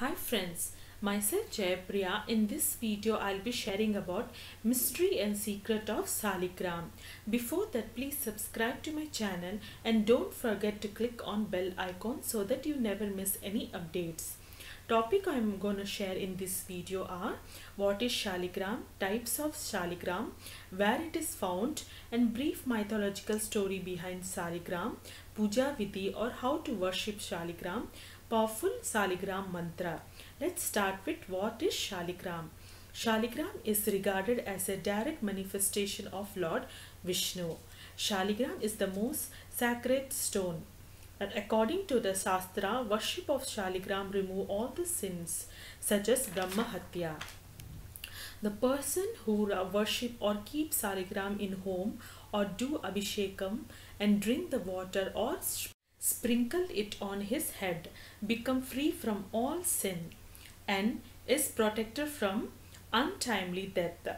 Hi friends, myself Jayapriya. In this video, I'll be sharing about mystery and secret of Saligram. Before that, please subscribe to my channel and don't forget to click on bell icon so that you never miss any updates. Topic I'm going to share in this video are what is Shaligram, types of Shaligram, where it is found, and brief mythological story behind Saligram, puja vidhi or how to worship Shaligram, powerful Saligram mantra. Let's start with what is Shaligram. Shaligram is regarded as a direct manifestation of Lord Vishnu. Shaligram is the most sacred stone. And according to the Shastra, worship of Shaligram remove all the sins such as Brahma Hatya. The person who worship or keep Saligram in home or do Abhishekam and drink the water or sprinkle it on his head become free from all sin and is protected from untimely death.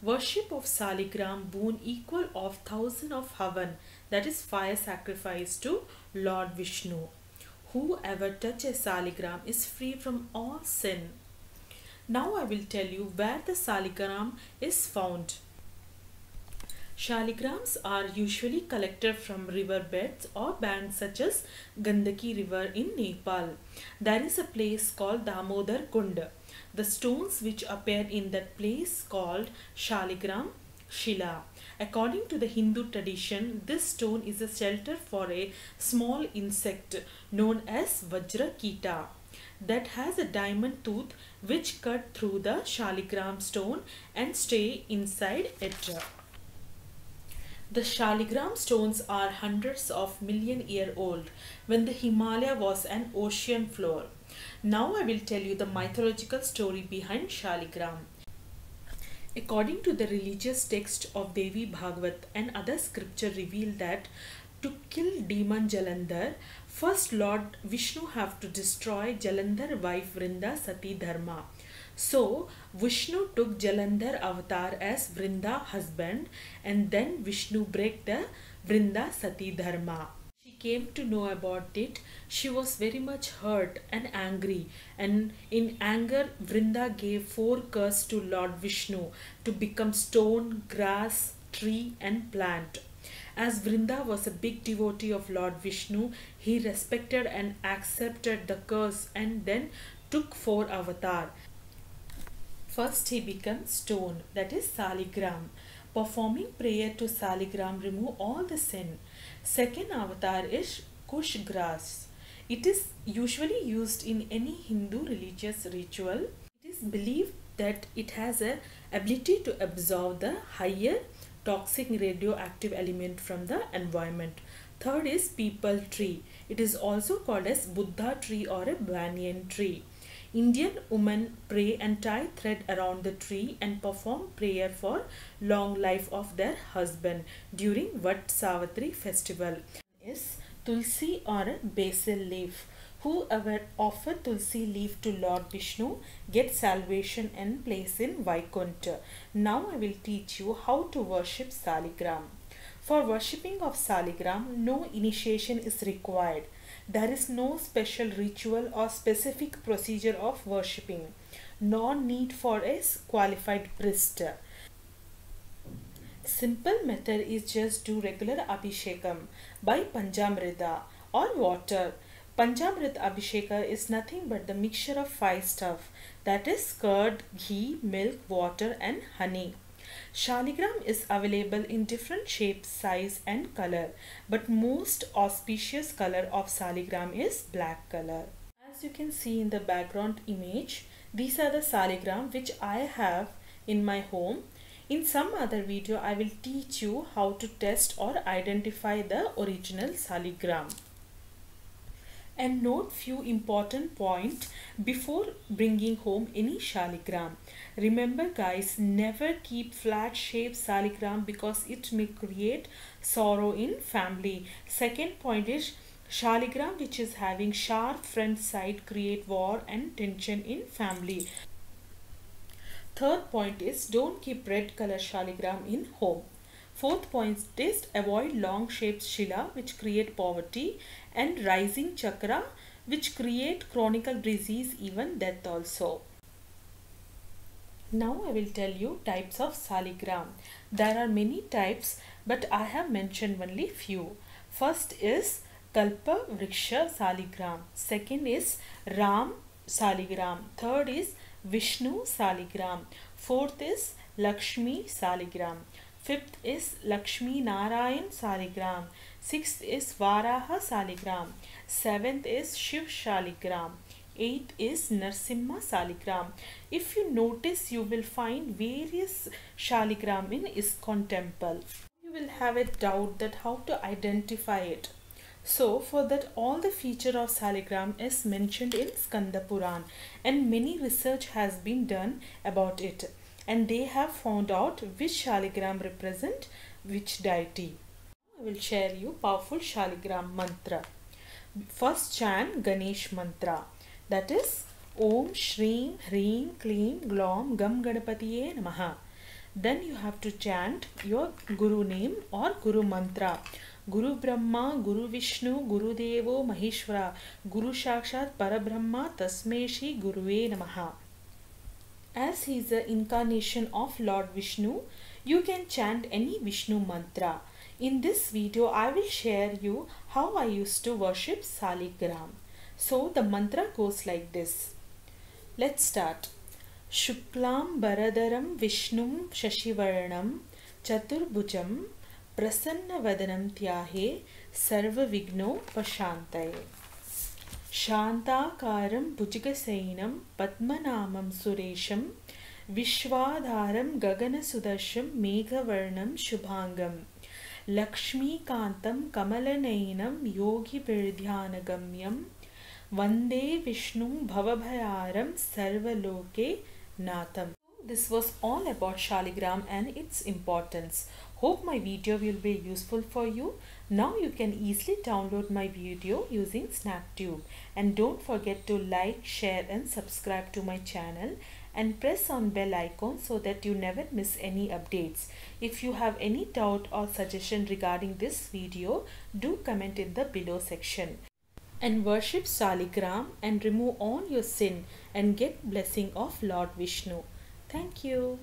Worship of Saligram boon equal of thousand of Havan that is fire sacrifice to Lord Vishnu. Whoever touches Saligram is free from all sin. Now I will tell you where the Saligram is found. Shaligrams are usually collected from riverbeds or banks such as Gandaki river in Nepal. There is a place called Damodar Kund. The stones which appear in that place called Shaligram Shila. According to the Hindu tradition, this stone is a shelter for a small insect known as Vajrakita that has a diamond tooth which cut through the Shaligram stone and stay inside it. The Shaligram stones are hundreds of million year old when the Himalaya was an ocean floor. Now I will tell you the mythological story behind Shaligram. According to the religious text of Devi Bhagavat and other scripture reveal that to kill demon Jalandhar, first Lord Vishnu have to destroy Jalandhar wife Vrinda Sati Dharma. So Vishnu took Jalandhar avatar as Vrinda husband and then Vishnu break the Vrinda Sati Dharma. She came to know about it. She was very much hurt and angry and in anger Vrinda gave four curses to Lord Vishnu to become stone, grass, tree and plant. As Vrinda was a big devotee of Lord Vishnu, he respected and accepted the curse and then took four avatar. First he becomes stone, that is Saligram. Performing prayer to Saligram remove all the sin. Second avatar is Kush grass. It is usually used in any Hindu religious ritual. It is believed that it has a ability to absorb the higher toxic radioactive element from the environment. Third is peepal tree. It is also called as Buddha tree or a banyan tree. Indian women pray and tie thread around the tree and perform prayer for long life of their husband during Vat Savitri festival. Is Tulsi or basil leaf. Whoever offer Tulsi leaf to Lord Vishnu gets salvation and place in Vaikunta. Now I will teach you how to worship Saligram. For worshipping of Saligram, no initiation is required. There is no special ritual or specific procedure of worshipping, nor need for a qualified priest. Simple method is just do regular abhishekam by Panchamrita or water. Panchamrita abhisheka is nothing but the mixture of five stuff that is curd, ghee, milk, water and honey. Shaligram is available in different shapes, size and color, but most auspicious color of Saligram is black color. As you can see in the background image, these are the Saligram which I have in my home. In some other video, I will teach you how to test or identify the original Saligram and note few important points before bringing home any shaligram. Remember guys, never keep flat shaped shaligram because it may create sorrow in family. Second point is shaligram which is having sharp front side create war and tension in family. Third point is don't keep red color shaligram in home. Fourth point is avoid long shaped shila which create poverty and rising chakra which create chronic disease, even death also. Now I will tell you types of saligram. There are many types but I have mentioned only few. First is Kalpa Vriksha Saligram. Second is Ram Saligram. Third is Vishnu Saligram. Fourth is Lakshmi Saligram. Fifth is Lakshmi Narayan Saligram. Sixth is Varaha Saligram. Seventh is Shiv Saligram. Eighth is Narsimha Saligram. If you notice, you will find various Shaligram in ISKCON temple. You will have a doubt that how to identify it. So for that all the feature of Saligram is mentioned in Skanda Puran and many research has been done about it and they have found out which Shaligram represent which deity. I will share you powerful Shaligram mantra. First chant Ganesh mantra that is Om Shreem Hreem Kleem Glom Gam Ganapatiye Namaha. Then you have to chant your Guru name or Guru mantra. Brahma, Guru Vishnu, Guru Devo Maheshwara, Guru Shakshat Parabrahma Tasmeshi Guruve Namaha. As he is the incarnation of Lord Vishnu, you can chant any Vishnu mantra. In this video, I will share you how I used to worship Saligram. So the mantra goes like this. Let's start. Shuklam Baradaram Vishnum Shashivarnam Chaturbhujam Prasanna Tyahe Sarva Vigno Pashantaye. शान्ताकारं भुजगसैनं पद्मनामं सुरेशं, विश्वाधारं गगनसुदर्शं, मेघवर्णं शुभाङ्गं, लक्ष्मीकान्तं कमलनयनं योगिभिर्ध्यानगम्यं वंदे विष्णुं भवभयारं सर्वलोके नाथम् This was all about Shaligram and its importance. Hope my video will be useful for you. Now you can easily download my video using SnapTube. And don't forget to like, share and subscribe to my channel and press on bell icon so that you never miss any updates. If you have any doubt or suggestion regarding this video, do comment in the below section and worship Saligram and remove all your sin and get blessing of Lord Vishnu. Thank you.